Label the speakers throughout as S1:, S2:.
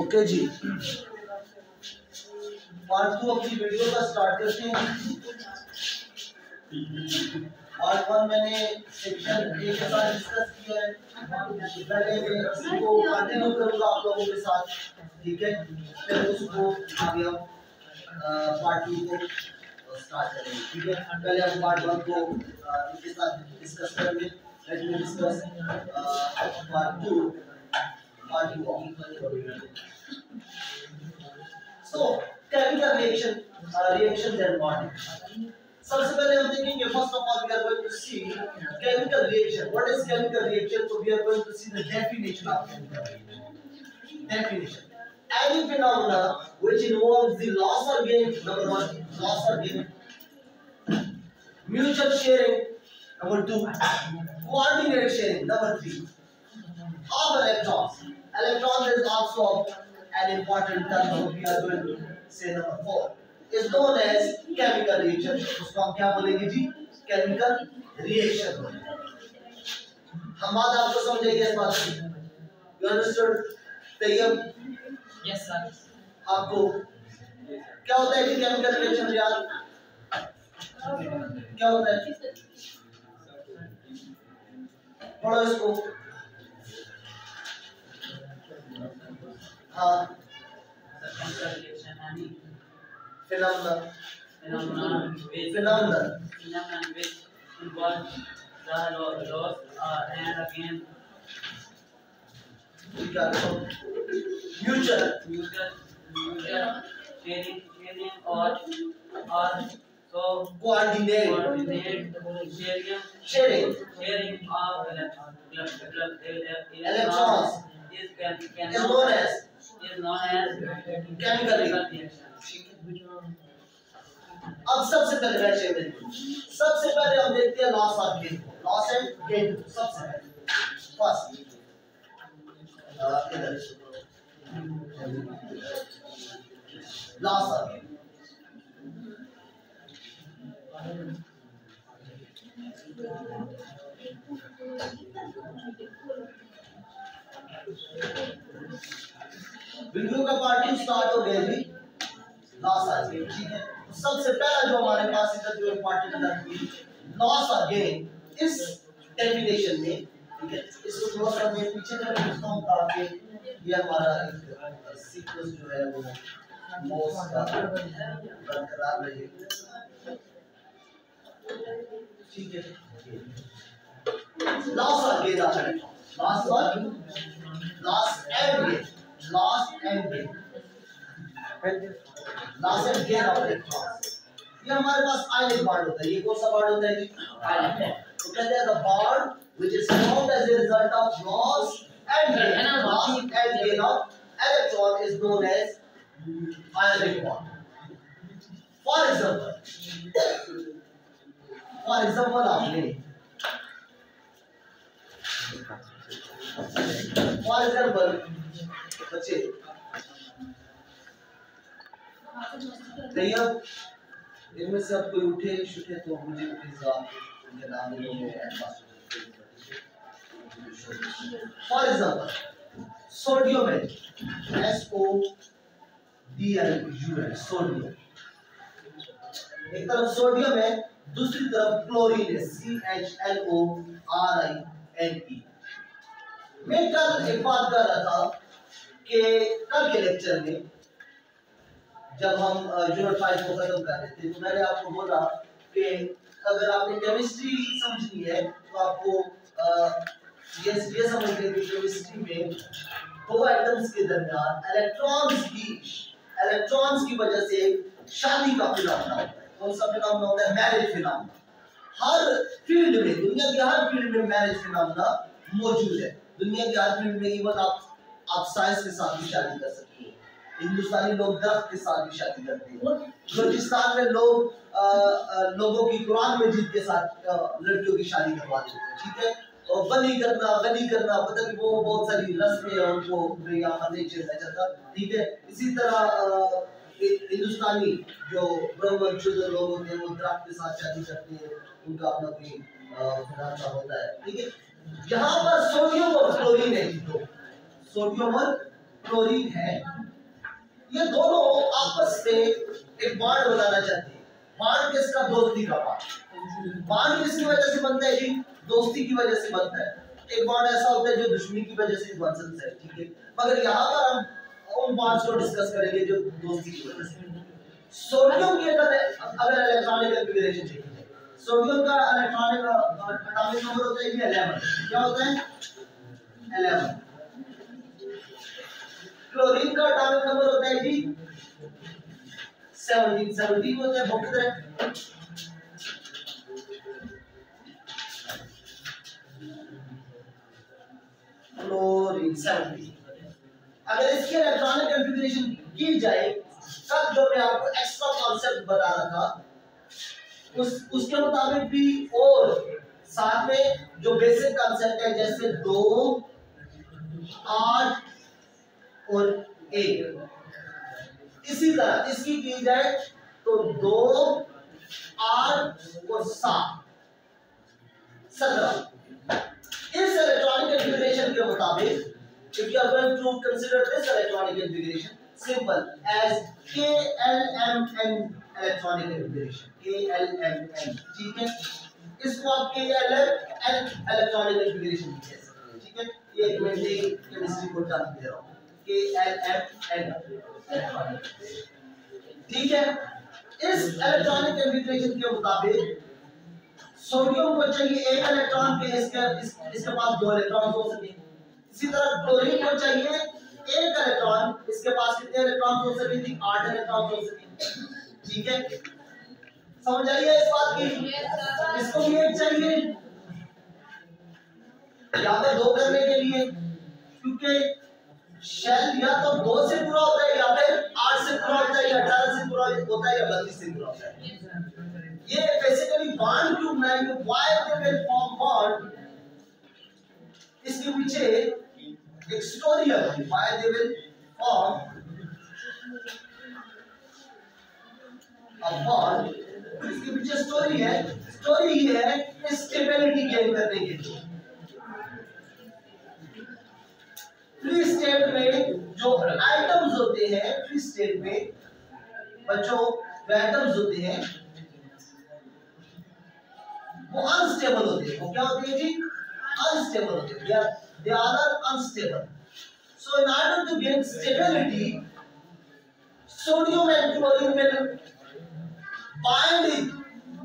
S1: Okay जी। Part two अपनी video का स्टार्ट करते हैं। पार्ट वन मैंने सेक्शन ए के साथ डिस्कस किया है। पहले मैं इसको कंटिन्यू करूँगा आप लोगों के साथ। ठीक है? फिर उसको आगे हम पार्ट टू को स्टार्ट करेंगे। ठीक है? पहले हम पार्ट वन को इनके साथ डिस्कस करेंगे। Let me discuss part two So chemical reaction, uh, reaction then So, I'm thinking first of all we are going to see chemical reaction. What is chemical reaction? So we are going to see the definition of chemical reaction. Definition. Any phenomena which involves the loss or gain, number one, loss or gain, mutual sharing, number two, coordinated sharing, number three, of electrons, electrons is also an important term so we are going to say number 4 is known as chemical reaction उसको हम क्या बोलेंगे जी chemical reaction हम बात आपको समझेंगे इस बात की you understood Taiyab
S2: yes sir
S1: आपको क्या होता है कि chemical reaction यार क्या होता है पढ़ो इसको हाँ phenomena
S2: phenomenon phenomenon which involves the loss uh, and again
S1: है तो mutual
S2: mutual mutual sharing sharing or or so
S1: coordinate
S2: coordinate sharing
S1: sharing
S2: sharing of electron, electron,
S1: Electrons.
S2: Is can
S1: is known as.
S2: Is known as.
S1: Chemical
S2: reaction.
S1: अब सबसे पहले मैं share करूँ सबसे पहले हम देखते हैं लॉस और गेन लॉस एंड गेन सबसे पहले। फ़र्स्ट इधर। लॉस और गेन वीडियो का पार्ट स्टार्ट हो गया जी। लॉस और ठीक है? सबसे पहला जो हमारे पास इधर जो इंपॉर्टेंट लॉस और गेन इस डेफिनेशन में, ठीक है? इसको थोड़ा सा मैं पीछे कर देता हूँ, ताकि ये हमारा सीक्वेंस जो है वो मोस का बरकरार रहे। ठीक है? लॉस और गेन आता है loss last and last and last and gear of the ये हमारे पास आइलेट बार्ड होता है। ये कौन सा बार्ड होता है तो कहते हैं the bond which is formed as a result of loss and last and gear of electron is known as islet bond for example for example आपने for example बच्चे। तैयब इनमें से अब कोई उठे शुठे तो मुझे आप उनके नाम लो फॉर एग्जांपल सोडियम है। S O D L U है सोडियम। एक तरफ़ सोडियम है, दूसरी तरफ़ क्लोरीन है C H L O R I N E मैं कल एक बात कर रहा था कि कल के लेक्चर में जब हम यूनिट फाइव को खत्म कर रहे थे तो मैंने आपको बोला कि अगर आपने केमिस्ट्री समझनी है तो आपको ये ये समझ लें कि केमिस्ट्री में दो एटम्स के दरमियान इलेक्ट्रॉन्स की इलेक्ट्रॉन्स की वजह से शादी का फिनोमेना होता है। कौन सा फिनोमेना होता है? मैरिज फिनोमेना हर फ़ील्ड में, दुनिया के हर फ़ील्ड में मैरिज फिनोमेना मौजूद है। दुनिया के फ़ील्ड में इवन आप आप साइंस के साथ भी शादी कर सकते हो। हिंदुस्तानी लोग दर्द के साथ भी शादी करते हैं। बलूचिस्तान में लोग अ, अ, लोगों की कुरान मजीद के साथ लड़कियों की शादी करवा देते हैं ठीक है? और बली करना गली करना पता नहीं वो बहुत सारी रस्में हैं उनको पर नहीं चलना चाहता ठीक है? इसी तरह हिंदुस्तानी जो ब्राह्मण शुद्ध लोग होते हैं वो दरख्त के साथ शादी करते हैं उनका अपना कोई होता है ठीक है? यहाँ पर सोडियम और क्लोरीन है, दो। सोडियम और क्लोरीन है। ये दोनों आपस में एक बॉन्ड बनाना चाहते हैं। बॉन्ड किसका? दोस्ती का बॉन्ड बॉन्ड किसकी वजह से बनता है जी? दोस्ती की वजह से बनता है। एक बॉन्ड ऐसा होता है जो दुश्मनी की वजह से बन सकता है, ठीक है? मगर यहाँ पर हम उन बॉन्ड्स को डिस्कस करेंगे जो दोस्ती की वजह से। सोडियम की अगर इलेक्ट्रॉनिक कॉन्फ़िगरेशन देखिए सोडियम का इलेक्ट्रॉनिक एटॉमिक नंबर होता है 11 क्या होता है? 11 क्लोरीन का एटॉमिक नंबर होता है जी 17 17 होता है बुक किधर क्लोरीन 17 अगर इसकी इलेक्ट्रॉनिक कॉन्फ़िगरेशन की जाए, तब जो मैं आपको एक्स्ट्रा कॉन्सेप्ट बता रहा था उस, उसके मुताबिक भी और साथ में जो बेसिक कॉन्सेप्ट है, जैसे दो, आठ और एक। इसी तरह, इसकी की जाए तो दो, आठ और सात। सत्रह। इस इलेक्ट्रॉनिक कॉन्फ़िगरेशन के मुताबिक if you are going to consider this simple as KLMN electronic configuration KLMN ठीक है? इसको आप KLMN electronic configuration भी कह सकते हैं। ठीक है? ये मैं केमिस्ट्री को टर्म दे रहा हूँ। ठीक है? इस इलेक्ट्रॉनिक कॉन्फ़िगरेशन के मुताबिक सोडियम को चाहिए एक इलेक्ट्रॉन के इसके इस, इसके पास दो इलेक्ट्रॉन हो सके। इसी तरह क्लोरीन को चाहिए एक इलेक्ट्रॉन इसके पास कितने इलेक्ट्रॉन हो सके थी? आठ इलेक्ट्रॉन हो सके ठीक है? समझ आइए इस बात की। इसको भी एक चाहिए। या तो दो करने के लिए? क्योंकि शेल या तो दो से पूरा होता है या फिर आठ से पूरा होता है या अठारह से पूरा होता है या बत्तीस से पूरा होता है। ये बेसिकली बॉन्ड क्यों man why they form bond इसके पीछे एक स्टोरी है why they will form a bond इसके पीछे स्टोरी है स्टोरी ये है स्टेबिलिटी गेन करने के लिए। फ्री स्टेट में जो आइटम्स होते हैं फ्री स्टेट में, बच्चों, जो आइटम्स होते हैं, वो अनस्टेबल होते हैं। वो क्या होते हैं जी? अनस्टेबल होते हैं। They are unstable so in order to gain stability sodium and chlorine will bind it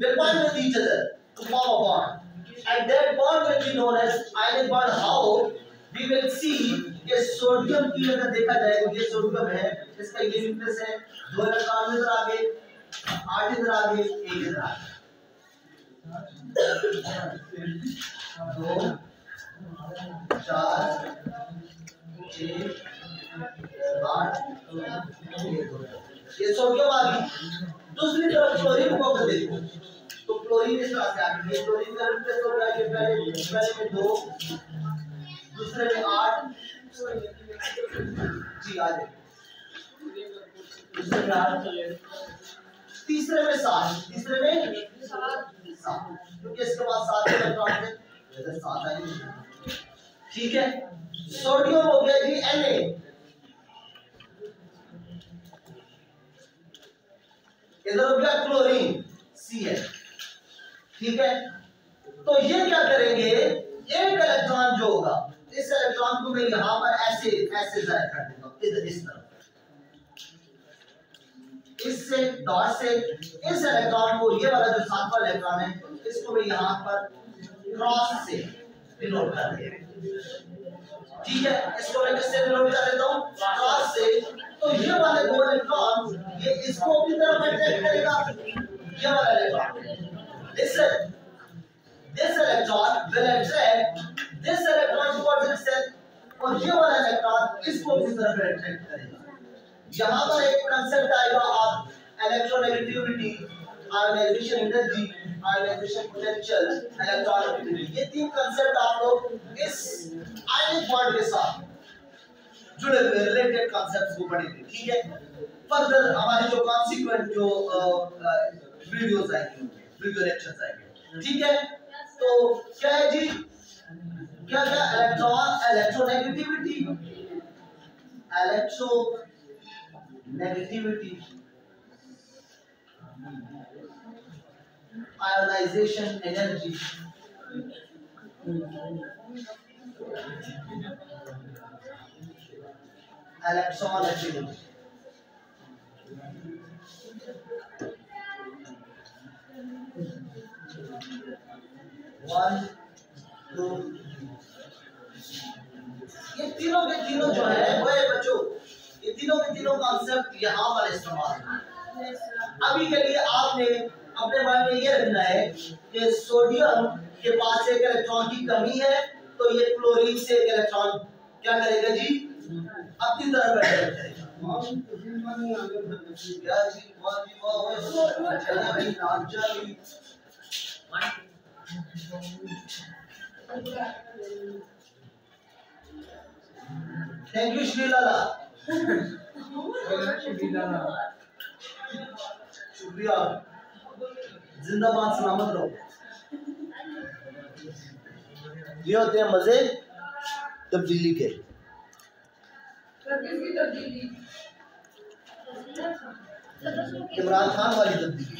S1: will bind with each other to form a bond and that bond will be known as ionic bond how we will see कि sodium की अगर देखा जाए तो ये sodium है इसका ये न्यूक्लियस है दो इलेक्ट्रॉन इधर आगे आठ इधर आगे एक इधर आगे दो पहले में दो, दूसरे में आठ। जी, आ दूसरे में आठ, तीसरे में सात, तीसरे में सात। क्योंकि इसके पास सात इधर सात आई ठीक है? सोडियम हो गया जी, Na इधर हो गया क्लोरीन सी है ठीक है? तो ये क्या करेंगे? एक इलेक्ट्रॉन जो होगा, इस इलेक्ट्रॉन को मैं यहाँ पर ऐसे ऐसे ज़ाहिर कर देता हूँ इधर इस तरफ़। इससे डॉट से, इस इलेक्ट्रॉन को, ये वाला जो सातवां इलेक्ट्रॉन है, इसको मैं यहाँ पर क्रॉस से डिनोट कर देता ठीक है? इसको मैं किससे डिनोट कर देता हूँ? क्रॉस से। तो ये वाले दो इलेक्ट्रॉन ये इसको अपनी तरफ़ अट्रैक्ट करेगा? ये वाला electron this this electron will attract this electron towards itself और ये वाला इलेक्ट्रॉन इसको अपनी तरफ़ अट्रैक्ट करेगा। यहाँ पर एक कंसेप्ट आएगा आप electronegativity ionization energy ionization potential electronegativity ये तीन कंसेप्ट आप लोग इस आयनिक बॉन्ड के साथ जुड़े हुए रिलेटेड कॉन्सेप्ट्स को पढ़ेंगे, ठीक है? फर्दर हमारे जो कॉन्सिक्वेंट जो वीडियोस आएँगे वीडियो लेक्चर्स आएँगे, ठीक है? तो क्या है जी? क्या क्या? Electron electronegativity electronegativity ionization energy electron activity ये तीनों के तीनों जो है वो बच्चों ये तीनों के तीनों कॉन्सेप्ट यहाँ पर इस्तेमाल अभी के लिए आपने अपने माइंड में ये रखना है कि सोडियम के पास एक इलेक्ट्रॉन की कमी है तो ये क्लोरीन से एक इलेक्ट्रॉन क्या करेगा जी अपनी तरफ़ अटैक करेगा क्या जी वाह जी वाह थैंक यू श्री लाला शुक्रिया जिंदाबाद सलामत रहो। ये होते हैं मज़े तब्दीली के। इमरान खान वाली तब्दीली।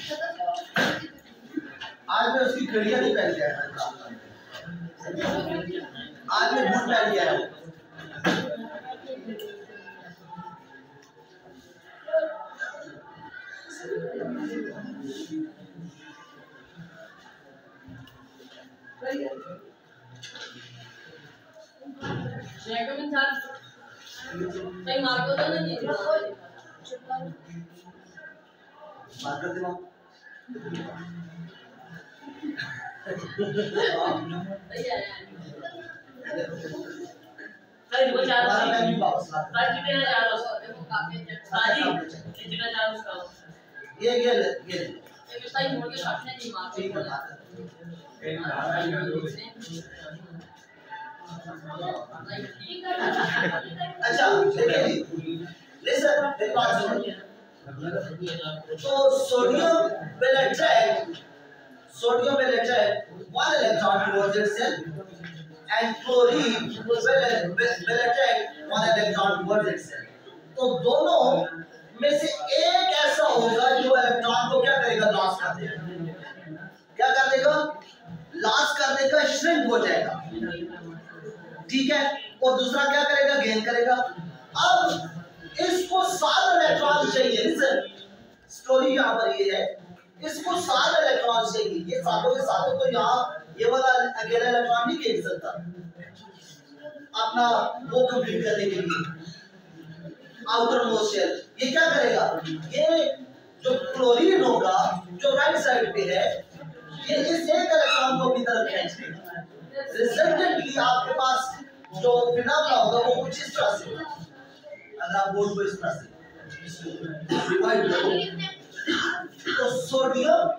S1: आज मैं उसकी घड़ियाँ नहीं पहन के आया आज मैं बूट पहन के आया
S3: काही मार्ग
S1: हो
S2: काही वो चार
S1: हमारा मैं भी वापस ला
S2: काय किती ना चार वाजता
S3: देखो काफ़ी
S2: साजी किती ना चार वाजता
S1: ये ये ये ले
S3: सही मोड़ के काटने नहीं मार
S1: ठीक है अच्छा लिसन बात तो sodium will attract sodium will attract one electron towards itself and chlorine will, will attract one electron towards itself तो दोनों में से एक ऐसा होगा जो इलेक्ट्रॉन को क्या करेगा लॉस कर देगा क्या कर देगा लॉस कर देगा श्रिंक हो जाएगा ठीक है और दूसरा क्या करेगा गेन करेगा अब इसको सात इलेक्ट्रॉन चाहिए स्टोरी यहाँ पर ये है इसको सात इलेक्ट्रॉन चाहिए ये सातों के सातों तो यहाँ, ये वाला अकेला इलेक्ट्रॉन नहीं खेल सकता। अपना वो कंप्लीट करने के लिए। आउटर शेल ये क्या करेगा? ये जो क्लोरीन होगा जो राइट साइड पे है, ये इस एक इलेक्ट्रॉन को अपनी तरफ़ खींच लेगा रिजल्टेंटली आपके पास जो फिनोमेना होगा, वो कुछ इस तरह से। अगर आप बोर्ड को इस तरह से। तो सोडियम,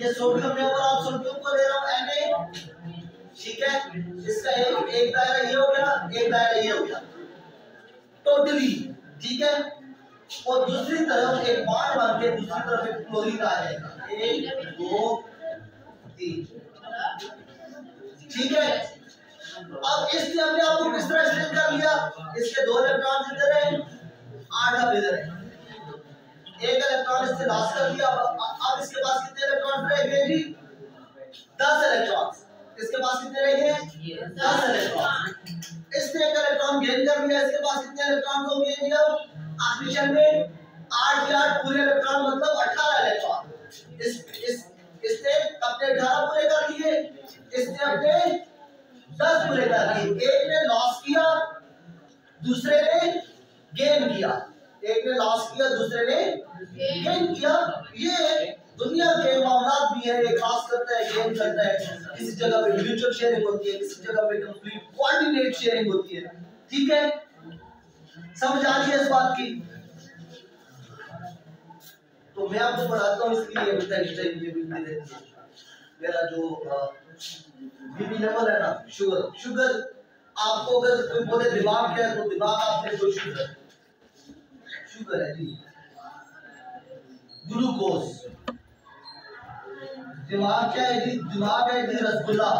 S1: ये सोडियम है और आप सोडियम को ले रहा हूँ Na ठीक है? इसका एक एक दायरा ये हो गया, एक दायरा ये हो गया। टोटली ठीक है? और दूसरी तरफ़ एक बॉन्ड बन के दूसरी तरफ़ एक क्लोरीन आ जाएगा। एक, दो, तीन। ठीक है? अब इसने अपने आप को किस तरह स्ट्रिंग कर लिया? इसके दो इलेक्ट्रॉन इधर है, आठ अब इधर है। एक इलेक्ट्रॉन इससे लॉस कर दिया अब अब इसके पास कितने इलेक्ट्रॉन रह गए जी? दस इलेक्ट्रॉन इसके पास कितने रह गए दस इलेक्ट्रॉन इसने एक इलेक्ट्रॉन गेन कर लिया इसके पास कितने इलेक्ट्रॉन को गेन किया? ऑक्सीजन में आठ के आठ पूरे इलेक्ट्रॉन मतलब अठारह इलेक्ट्रॉन इस इस, इसने अपने अठारह पूरे कर लिए इसने अपने दस पूरे कर लिए एक ने लॉस किया, दूसरे ने गेन किया। एक ने लॉस किया, दूसरे ने गेन किया। ये दुनिया के मामला भी है, ये खास करता है गेन करता है। किसी जगह पे म्यूचुअल शेयरिंग होती है, किसी जगह पे कंप्लीट कोऑर्डिनेट शेयरिंग होती है। ठीक है? समझ आ रही है इस बात की? तो मैं आपको पढ़ाता हूँ, इसलिए अभी तक टाइम मुझे भी रहती है मेरा जो बीपी लेवल है ना शुगर शुगर आपको अगर कोई बोले दिमाग क्या है तो दिमाग आपने जो शुगर शुगर है जी। ग्लूकोज। दिमाग क्या है जी? दिमाग है जी रसगुल्ला।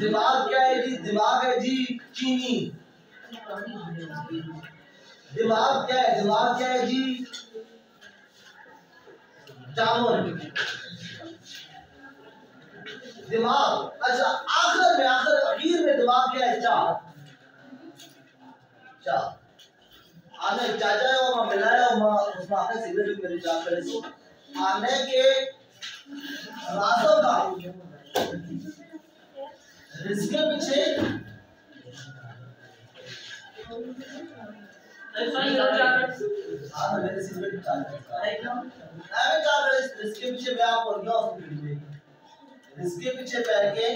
S1: दिमाग क्या है जी? दिमाग है जी चीनी। दिमाग क्या है? दिमाग क्या है जी? जामुन दिमाग अच्छा आखिर में, आखिर अखीर में दिमाग क्या है? चाह आने चाचा और माँ मिलाया माँ उसमें आने सिगरेट भी मेरी चाह करे सो आने के रातों का इसके पीछे हाँ मेरे सिगरेट चाह मैं चाह रहा इसके पीछे मैं आप और क्या उसके इसके पीछे पैर के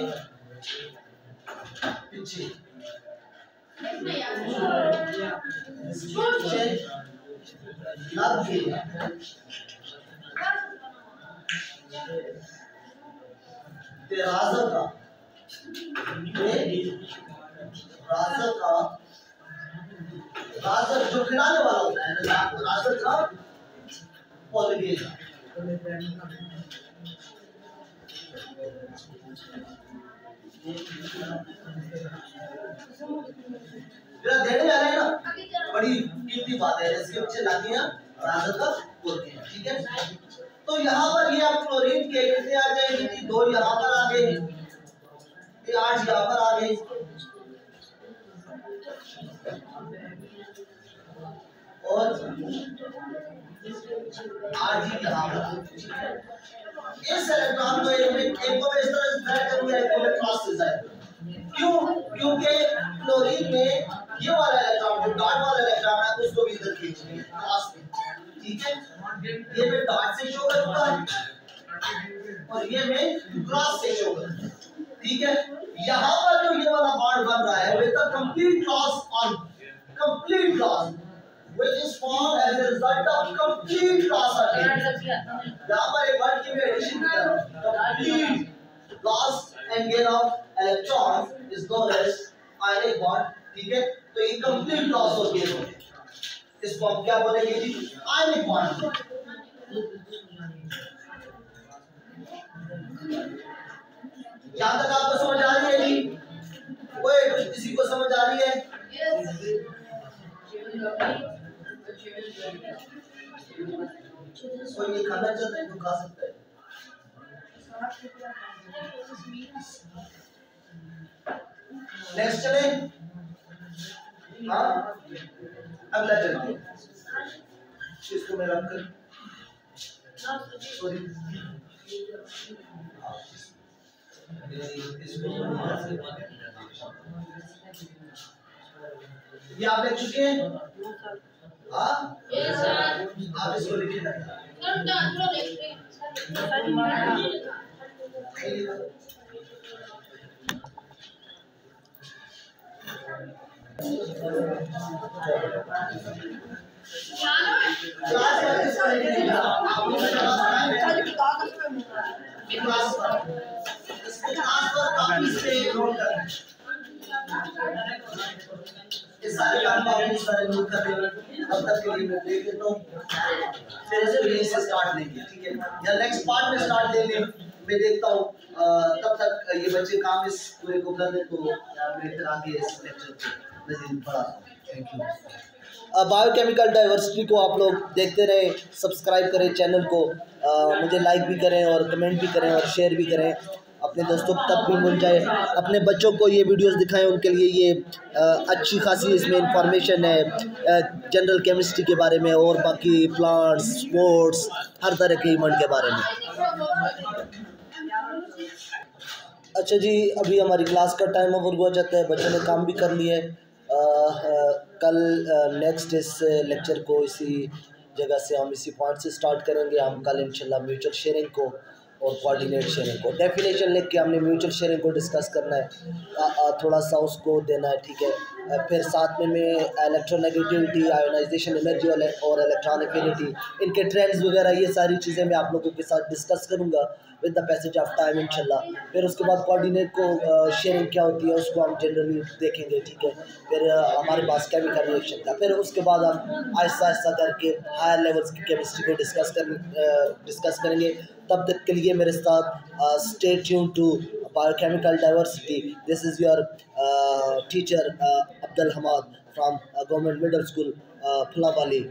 S1: पीछे। इसके पीछे लग का राजा का राजा जो खिलाने वाला होता है राजा का पॉलिगेज मेरा देने जा रहे हैं ना। बड़ी कीमती बात है इसके पीछे लाती हैं राजा का बोलते हैं ठीक है? तो यहाँ पर ये आप क्लोरीन के कितने आ जाएँगे कि दो यहाँ पर आ गए। ये आठ यहाँ पर आ गए। और आठ ही यहाँ पर। इस इलेक्ट्रॉन को एक एक को मैं इस तरह से ड्रैग करूँगा एक को मैं क्रॉस से जाएगा क्यों? क्योंकि क्लोरीन में ये वाला इलेक्ट्रॉन जो डॉट वाला इलेक्ट्रॉन है, उसको भी इधर खींचेंगे क्रॉस में ठीक है? ये मैं डॉट से शो करूँगा और ये मैं क्रॉस से शो करूँगा ठीक है? यहाँ पर जो ये वाला बॉन्ड बन रहा है with the complete cross on complete cross which is formed as a result of complete cross attachment यहाँ पर एक वर्ड की मैं एडिशन हूँ, complete loss and gain of electrons as ionic bond ठीक है? तो ये और gain होते हैं इसको हम क्या बोलेंगे जी? ionic bond यहाँ तक आपको समझ आ रही है जी? कोई कुछ किसी को समझ आ रही है? कोई ये खाना चाहता है तो खा सकता है। नेक्स्ट चले। हाँ? अगला चलते हैं। इसको मैं रख कर सॉरी ये आप लिख चुके हैं? हाँ? आप इसको लिखिए ना क्लास में इसको लिखिए आप लोग क्लास में क्लास पर इसको क्लास पर कॉपी से नोट करना ये सारे काम आप इस सारे नोट कर लेना तब तक के लिए मैं देख लेता हूँ फिर से स्टार्ट लेंगे ठीक है। या नेक्स्ट पार्ट में स्टार्ट लेंगे मैं देखता हूँ तब तक ये बच्चे काम इस पूरे को कर तो मैं फिर आगे इस लेक्चर को मजीद थैंक यू डाइवर्सिटी को आप लोग देखते रहें सब्सक्राइब करें चैनल को आ, मुझे लाइक भी करें और कमेंट भी करें और शेयर भी करें। अपने दोस्तों तक भी मिल जाए। अपने बच्चों को ये वीडियोस दिखाएँ उनके लिए ये आ, अच्छी खासी इसमें इंफॉर्मेशन है जनरल केमिस्ट्री के बारे में और बाकी प्लांट्स स्पोर्ट्स हर तरह के इवेंट के बारे में। अच्छा जी अभी हमारी क्लास का टाइम ओवर हुआ जाता है बच्चों ने काम भी कर लिया है। कल नेक्स्ट इस लेक्चर को इसी जगह से हम इसी पॉइंट से स्टार्ट करेंगे। हम कल इंशाल्लाह म्यूचुअल शेयरिंग को और कोऑर्डिनेट शेयरिंग को डेफिनेशन लिख के हमने म्यूचुअल शेयरिंग को डिस्कस करना है। आ, आ, थोड़ा सा उसको देना है ठीक है? फिर साथ में मैं इलेक्ट्रोनेगेटिविटी आयोनाइजेशन एनर्जी और इलेक्ट्रॉन एफिनिटी इनके ट्रेंड्स वगैरह ये सारी चीज़ें मैं आप लोगों के साथ डिस्कस करूँगा। With the passage of time इंशाल्लाह फिर उसके बाद कोऑर्डिनेट को शेयरिंग क्या होती है उसको हम जनरली देखेंगे ठीक है? फिर हमारे पास केमिकल रिएक्शन था फिर उसके बाद हम आहिस्ता आहिस्ता करके हायर लेवल्स की केमिस्ट्री को डिस्कस कर डिस्कस करेंगे। तब तक के लिए मेरे साथ stay tune to biochemical diversity. This is your uh, teacher uh, Abdul Hamad from uh, Government Middle School, uh, Pulawali,